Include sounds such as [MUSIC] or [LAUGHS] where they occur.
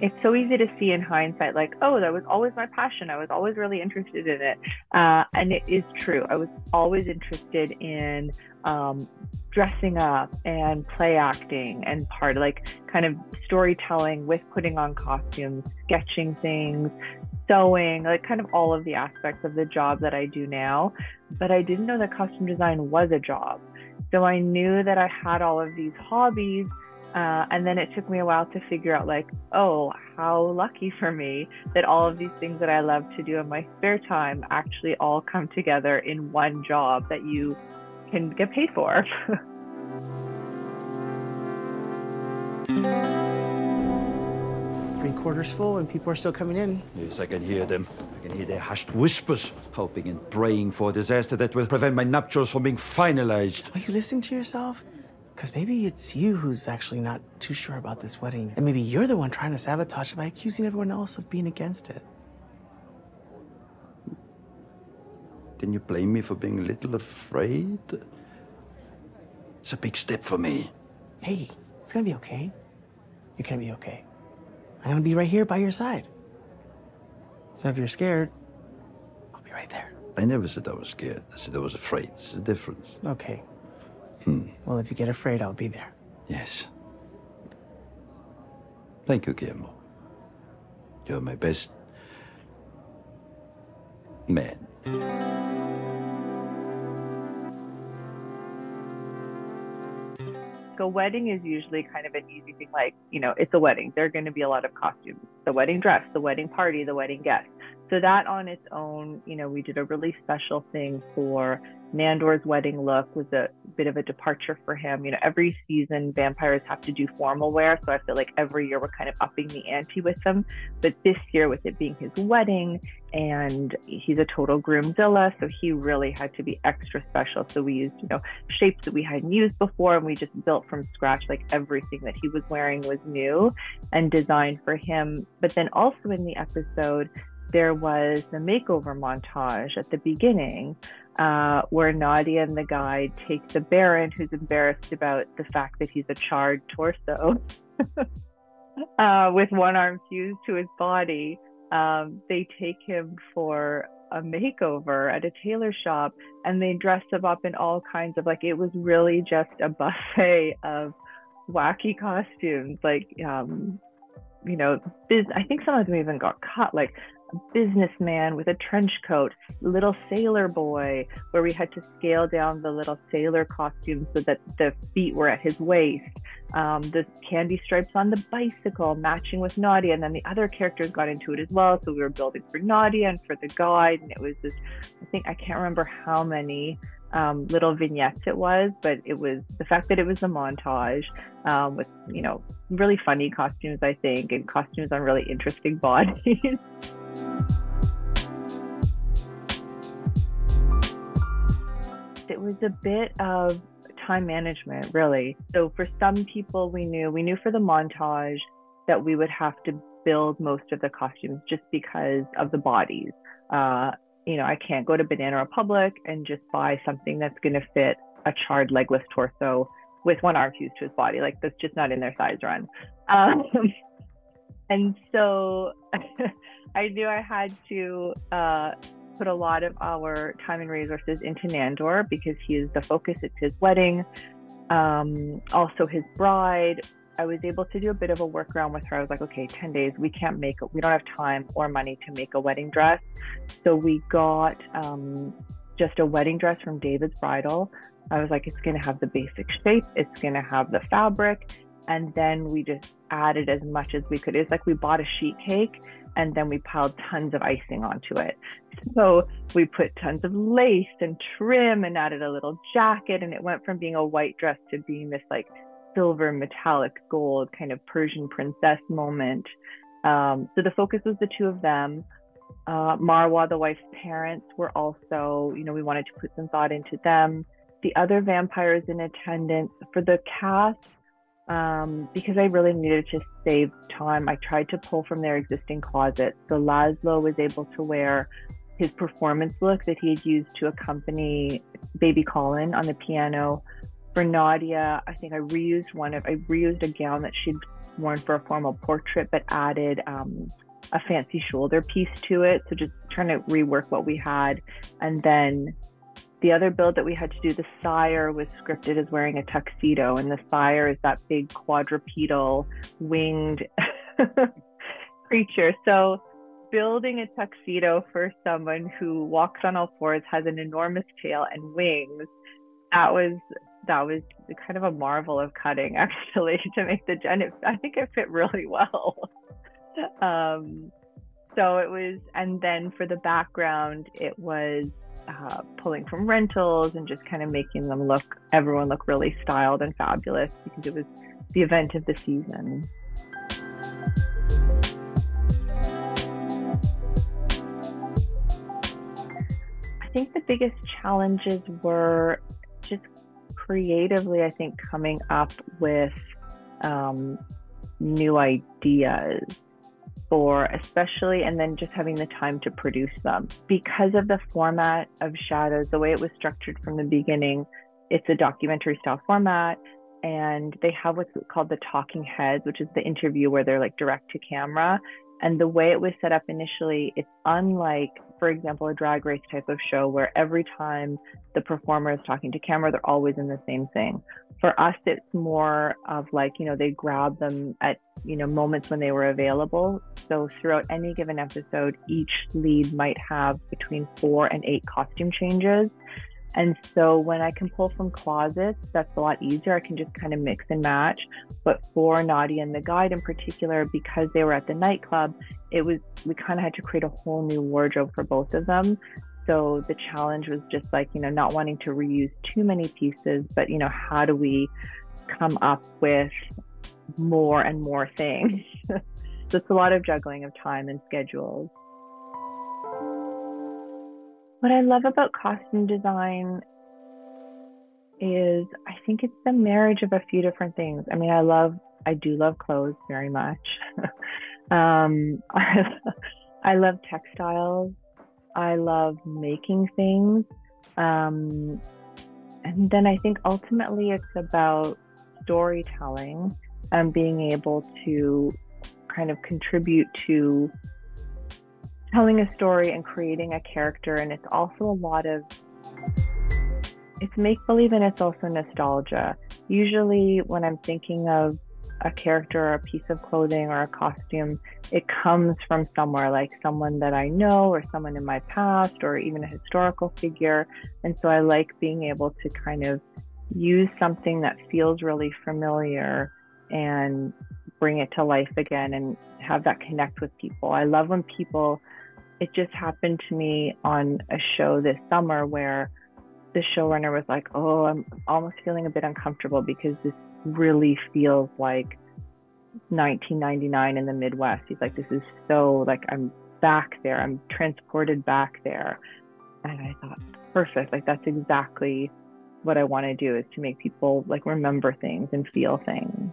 it's so easy to see in hindsight, like, oh, that was always my passion. I was always really interested in it. Uh, and it is true. I was always interested in um, dressing up and play acting and part like kind of storytelling with putting on costumes, sketching things, sewing, like kind of all of the aspects of the job that I do now. But I didn't know that costume design was a job. So I knew that I had all of these hobbies uh, and then it took me a while to figure out, like, oh, how lucky for me that all of these things that I love to do in my spare time actually all come together in one job that you can get paid for. [LAUGHS] Three quarters full, and people are still coming in. Yes, I can hear them. I can hear their hushed whispers, hoping and praying for a disaster that will prevent my nuptials from being finalized. Are you listening to yourself? Because maybe it's you who's actually not too sure about this wedding. And maybe you're the one trying to sabotage it by accusing everyone else of being against it. Then you blame me for being a little afraid? It's a big step for me. Hey, it's gonna be okay. You're gonna be okay. I'm gonna be right here by your side. So if you're scared, I'll be right there. I never said I was scared. I said I was afraid. There's a difference. Okay, Hmm. Well, if you get afraid, I'll be there. Yes. Thank you, Guillermo. You're my best man. a wedding is usually kind of an easy thing like you know it's a wedding there are going to be a lot of costumes the wedding dress the wedding party the wedding guest so that on its own you know we did a really special thing for Nandor's wedding look was a bit of a departure for him. You know, every season vampires have to do formal wear, so I feel like every year we're kind of upping the ante with them. But this year, with it being his wedding and he's a total groomzilla, so he really had to be extra special. So we used, you know, shapes that we hadn't used before, and we just built from scratch. Like everything that he was wearing was new and designed for him. But then also in the episode, there was the makeover montage at the beginning uh, where Nadja and the guide take the Baron, who's embarrassed about the fact that he's a charred torso, [LAUGHS] uh, with one arm fused to his body. Um, they take him for a makeover at a tailor shop and they dress him up in all kinds of like, it was really just a buffet of wacky costumes. Like, um, you know, biz- I think some of them even got cut. Like a businessman with a trench coat, little sailor boy, where we had to scale down the little sailor costume so that the feet were at his waist. Um, the candy stripes on the bicycle matching with Nadja, and then the other characters got into it as well. So we were building for Nadja and for the guide, and it was just, I think I can't remember how many um, little vignettes it was, but it was the fact that it was a montage um, with, you know, really funny costumes, I think, and costumes on really interesting [LAUGHS] bodies. Was a bit of time management, really. So for some people, we knew we knew for the montage that we would have to build most of the costumes just because of the bodies. Uh, you know, I can't go to Banana Republic and just buy something that's going to fit a charred legless torso with one arm fused to his body. Like that's just not in their size run. Um, [LAUGHS] and so [LAUGHS] I knew I had to uh, put a lot of our time and resources into Nandor because he is the focus. It's his wedding, um, also his bride, I was able to do a bit of a workaround with her. I was like, okay, 10 days, we can't make it. We don't have time or money to make a wedding dress. So we got um, just a wedding dress from David's Bridal. I was like, it's going to have the basic shape, it's going to have the fabric. And then we just added as much as we could. It's like we bought a sheet cake and then we piled tons of icing onto it. So we put tons of lace and trim and added a little jacket. And it went from being a white dress to being this like silver metallic gold kind of Persian princess moment. Um, so the focus was the two of them. Uh, Marwa, the wife's parents, were also, you know, we wanted to put some thought into them. The other vampires in attendance for the cast, um, because I really needed to save time, I tried to pull from their existing closets. So Laszlo was able to wear his performance look that he had used to accompany Baby Colin on the piano for Nadja, I think I reused one of I reused a gown that she'd worn for a formal portrait, but added um, a fancy shoulder piece to it. So just trying to rework what we had. And then the other build that we had to do, the sire was scripted as wearing a tuxedo, and the sire is that big quadrupedal winged [LAUGHS] creature. So building a tuxedo for someone who walks on all fours, has an enormous tail and wings, that was that was kind of a marvel of cutting [LAUGHS] actually to make the it, I think it fit really well. [LAUGHS] um, so it was, and then for the background, it was uh, pulling from rentals and just kind of making them look, everyone look really styled and fabulous because it was the event of the season. I think the biggest challenges were just creatively, I think, coming up with um, new ideas for especially and then just having the time to produce them. Because of the format of shadows the way it was structured from the beginning it's a documentary style format and they have what's called the talking heads which is the interview where they're like direct to camera. And the way it was set up initially it's unlike for example a drag race type of show where every time the performer is talking to camera they're always in the same thing. For us it's more of like you know they grab them at you know moments when they were available. So throughout any given episode each lead might have between four and eight costume changes and so when I can pull from closets, that's a lot easier. I can just kind of mix and match. But for Nadja and the guide in particular, because they were at the nightclub, it was we kind of had to create a whole new wardrobe for both of them. So the challenge was just like, you know, not wanting to reuse too many pieces, but you know, how do we come up with more and more things? [LAUGHS] so it's a lot of juggling of time and schedules. What I love about costume design is I think it's the marriage of a few different things. I mean, I love, I do love clothes very much. [LAUGHS] um, I, [LAUGHS] I love textiles. I love making things. Um, and then I think ultimately it's about storytelling and being able to kind of contribute to telling a story and creating a character. And it's also a lot of it's make believe and it's also nostalgia. Usually, when I'm thinking of a character or a piece of clothing or a costume, it comes from somewhere like someone that I know or someone in my past or even a historical figure. And so I like being able to kind of use something that feels really familiar and bring it to life again and have that connect with people. I love when people, it just happened to me on a show this summer where the showrunner was like, Oh, I'm almost feeling a bit uncomfortable because this really feels like 1999 in the Midwest. He's like, this is so like I'm back there. I'm transported back there. And I thought, perfect. Like that's exactly what I want to do is to make people like remember things and feel things.